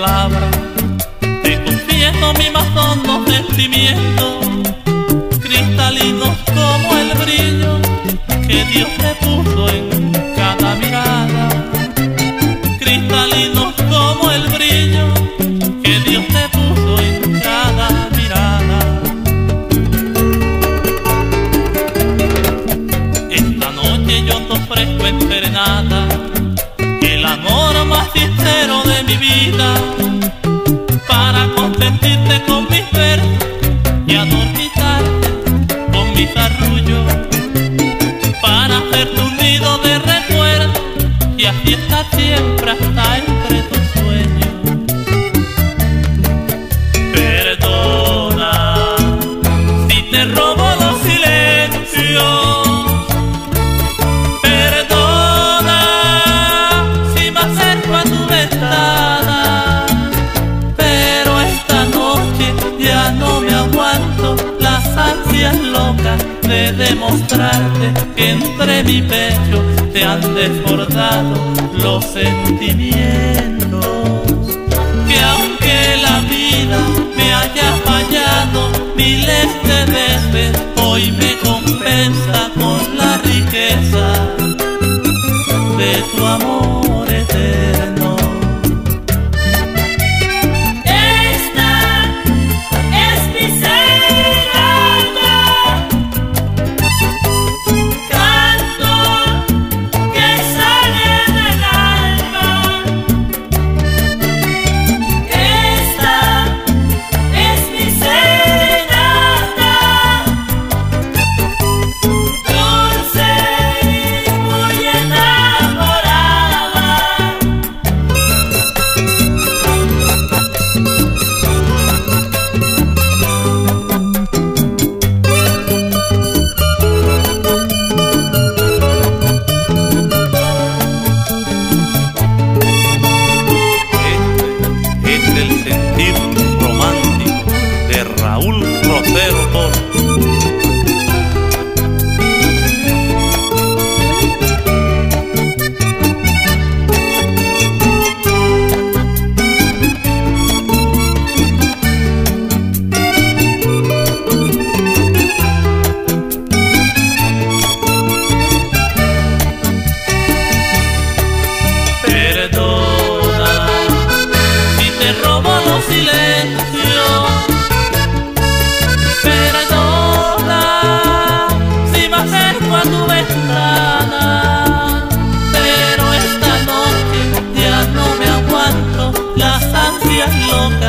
palabra, te confieso mi más hondo sentimiento, cristalinos como el brillo que Dios me puso en con mis versos y adormitarte con mis arrullos para hacerte un nido de recuerdo y así estar siempre hasta tus de demostrarte que entre mi pecho te han desbordado los sentimientos. Que aunque la vida me haya fallado miles de veces, hoy me compensa con la riqueza de tu amor eterno.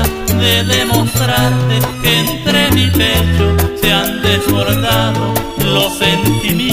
De demostrarte que entre mi pecho se han desbordado los sentimientos